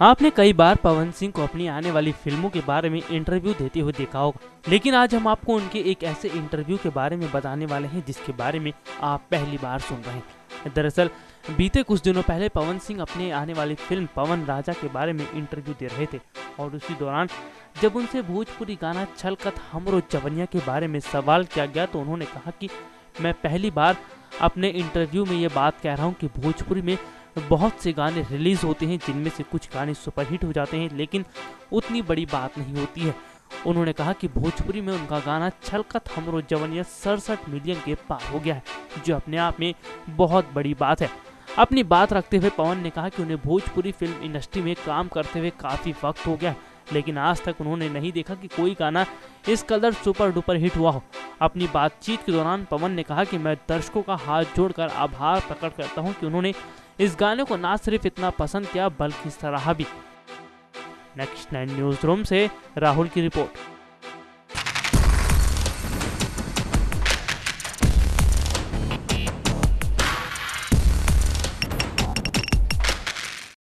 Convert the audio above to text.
आपने कई बार पवन सिंह को अपनी आने वाली फ़िल्मों के बारे में इंटरव्यू देते हुए देखा होगा, लेकिन आज हम आपको उनके एक ऐसे इंटरव्यू के बारे में बताने वाले हैं, जिसके बारे में आप पहली बार सुन रहे हैं। दरअसल, बीते कुछ दिनों पहले पवन सिंह अपने आने वाली फ़िल्म पवन राजा के बारे में इंटरव्यू दे रहे थे, और उसी दौरान, जब उनसे भोजपुरी गाना छलकत हमरो चवनिया के बारे में सवाल किया गया तो उन्होंने कहा कि, मैं पहली बार अपने इंटरव्यू में ये बात कह रहा हूँ कि भोजपुरी में बहुत से गाने रिलीज़ होते हैं, जिनमें से कुछ गाने सुपरहिट हो जाते हैं, लेकिन उतनी बड़ी बात नहीं होती है। उन्होंने कहा कि भोजपुरी में उनका गाना छलकत हमरो जवनिया सड़सठ मिलियन के पार हो गया है, जो अपने आप में बहुत बड़ी बात है। अपनी बात रखते हुए पवन ने कहा कि उन्हें भोजपुरी फ़िल्म इंडस्ट्री में काम करते हुए काफ़ी वक्त हो गया है, लेकिन आज तक उन्होंने नहीं देखा कि कोई गाना इस कदर सुपर डुपर हिट हुआ हो। अपनी बातचीत के दौरान पवन ने कहा कि मैं दर्शकों का हाथ जोड़कर आभार प्रकट करता हूँ कि उन्होंने इस गाने को ना सिर्फ़ इतना पसंद किया, बल्कि सराहा भी। नेक्स्ट नाइन न्यूज़ रूम से राहुल की रिपोर्ट।